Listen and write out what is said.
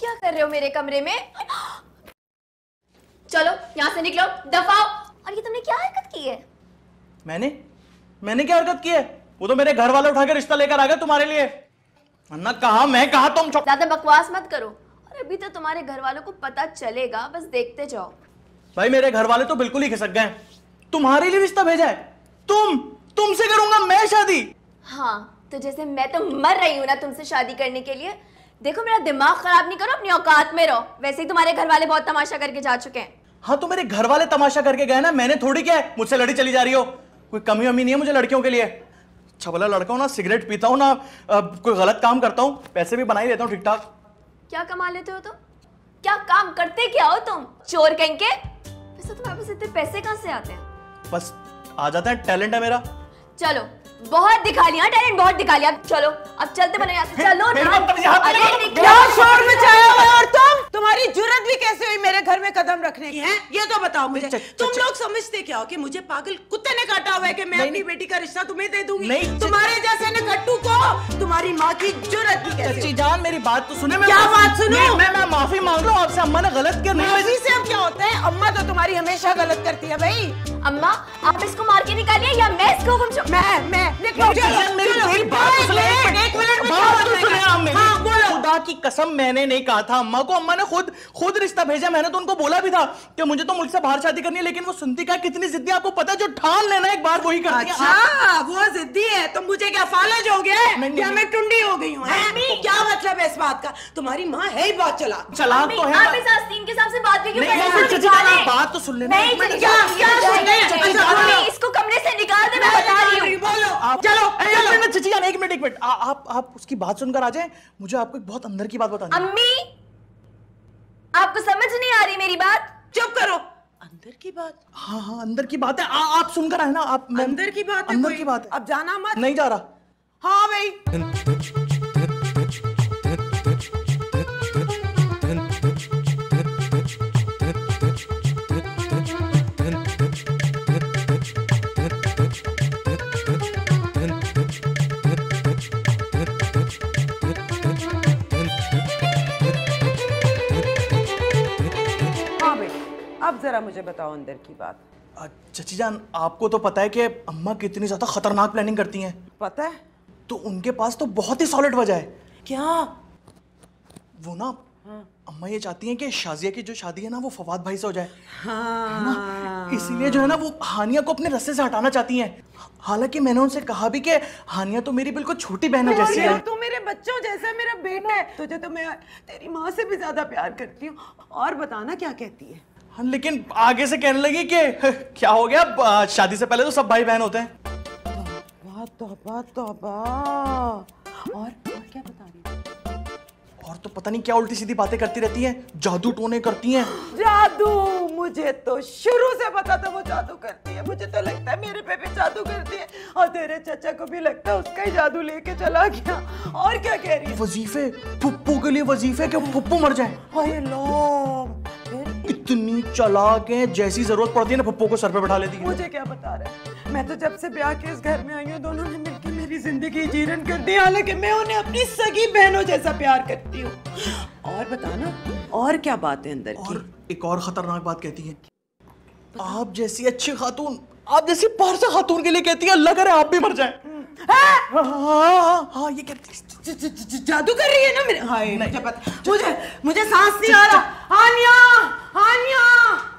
क्या कर रहे हो मेरे कमरे में? चलो यहाँ से निकलो दफाओ। और ये तुमने क्या हरकत की है? मैंने? मैंने क्या हरकत की है? वो तो मेरे घर वाले उठा के रिश्ता लेकर आ गए तुम्हारे लिए। अन्ना कहा? मैं कहा तुम ज़्यादा बकवास मत करो। और अभी तो तुम्हारे घर वालों को पता चलेगा बस देखते जाओ। भाई मेरे घर वाले तो बिल्कुल ही खिसक गए तुम्हारे लिए रिश्ता भेजा है। तुम तुमसे करूँगा मैं शादी। हाँ तो जैसे मैं तो मर रही हूँ ना तुमसे शादी करने के लिए देखो मेरा दिमाग खराब नहीं करो अपनी औकात में रहो। वैसे ही तुम्हारे घर वाले बहुत तमाशा करके जा चुके हैं। हाँ तो मेरे घर वाले तमाशा करके गए ना मैंने थोड़ी क्या है मुझसे लड़ी चली जा रही हो। कोई कमी वमी नहीं है मुझे लड़कियों के लिए। अच्छा भला लड़का हूँ ना सिगरेट पीता हूँ ना कोई गलत काम करता हूँ पैसे भी बना ही लेता हूँ ठीक ठाक क्या कमा लेते हो तुम? क्या काम करते क्या हो तुम? चोर कहीं के? वैसे तुम्हारे पास इतने पैसे कहाँ से आते हैं? बस आ जाता है टैलेंट है मेरा। चलो बहुत दिखा लिया टैलेंट बहुत दिखा लिया चलो अब चलते बने यहाँ से। चलो। निकलो। क्या शोर मचाया हुआ और तुम? तुम्हारी जुर्रत भी कैसे हुई मेरे घर में कदम रखने की है? ये तो बताओ मुझे। तुम लोग समझते क्या हो कि मुझे पागल कुत्ते ने काटा हुआ है कि मैं अपनी बेटी का रिश्ता तुम्हें दे दूँगी? तुम्हारे जैसे न कट्टू को तुम्हारी माँ की जुर्रत भी कैसे जान मेरी बात तो सुने क्या बात सुनूं? मैं मैं माफ़ी मांग रहा हूँ आपसे अम्मा ने गलत माफ़ी से अब क्या होता है? अम्मा तो तुम्हारी हमेशा गलत करती है भाई। अम्मा आप इसको मार के निकालिए या मैं इसको चुप मैं मैं निकलो चच्ची मेरी मेरी बात तो एक मिनट, एक मिनट में बात तो सुने आप मेरी। हाँ, बोलो। खुदा की कसम मैंने नहीं कहा था। अम्मा को अम्मा ने खुद खुद रिश्ता भेजा मैंने तो उनको बोला भी था कि मुझे तो मुल्क से बाहर शादी करनी है लेकिन वो सुनती क्या कितनी जिद्दी आपको पता जो ठान लेना एक बार वही करती है। अच्छा वो जिद्दी है तुम मुझे क्या फालज हो गया क्या मैं टुंडी हो गई हूँ? क्या मतलब है इस बात का? तुम्हारी माँ है ही बहुत चला चला तो है आप इस आस्तीन के साथ से बात भी क्यों कर रहे नहीं, हैं? बात तो सुन लेना। क्या- क्या सुन रहे हैं? नहीं, चच्ची जान, अम्मी, बोलो। इसको कमरे से निकाल दे मैं बता रही बोलो आप चलो एक मिनट चची जान एक मिनट एक मिनट। आ- आप आप उसकी बात सुनकर आ जाए। मुझे आपको एक बहुत अंदर की बात बता अम्मी आपको समझ नहीं आ रही मेरी बात? चुप करो। अंदर की बात? हाँ हाँ अंदर की बात है। आ, आप सुनकर आए ना आप अंदर की बात अंदर की बात है। अब जाना मत। नहीं जा रहा। हाँ भाई। अब जरा मुझे बताओ अंदर की बात। चची जान आपको तो पता है कि अम्मा कितनी ज़्यादा खतरनाक प्लानिंग करती हैं। पता है? तो उनके पास तो बहुत ही सॉलिड वजह है। क्या? वो ना अम्मा ये चाहती हैं कि शाजिया की जो शादी है ना वो फवाद भाई से हो जाए। हाँ। इसीलिए जो है ना वो हानिया को अपने रस्ते से हटाना चाहती हैं। हालाँकि मैंने उनसे कहा भी कि हानिया तो मेरी बिल्कुल छोटी बहन है जैसी है। तू मेरे बच्चों जैसा मेरा बेटा है। तुझे तो मैं तेरी माँ से भी ज़्यादा प्यार करती हूँ। और बताना क्या कहती है हाँ, लेकिन आगे से कहने लगी कि क्या हो गया? शादी से पहले तो सब भाई बहन होते हैं। तौबा तौबा तौबा और और क्या बता रही और तो पता नहीं क्या उल्टी सीधी बातें करती रहती हैं जादू टोने करती हैं। जादू? मुझे तो शुरू से पता था वो जादू करती है। मुझे तो लगता है मेरे पे भी जादू करती है। और तेरे चाचा को भी लगता है उसका ही जादू लेके चला गया। और क्या कह रही है? वजीफे फुप्पू के लिए वजीफे के फुप्पू मर जाए। हाय लो फिर इतनी चालाक है जैसी ज़रूरत पड़ती है ना फुप्पू को सर पे बैठा लेती है। मुझे क्या बता रहा। है मैं तो जब से ब्याह के इस घर में आई हूँ दोनों ने मिलकर मेरी ज़िंदगी जीरन कर दी। हालाँकि मैं उन्हें अपनी सगी बहनों जैसा प्यार करती हूँ। और बताना और क्या बात है अंदर और की एक और खतरनाक बात कहती है। आप जैसी अच्छी खातून आप जैसी पारसा खातून के लिए कहती है अल्लाह करे आप भी मर जाए। हाँ। हाँ हाँ, हाँ ये कहती जादू कर रही है ना मेरे हाय मुझे मुझे मुझे सांस नहीं आ रहा। 아娘.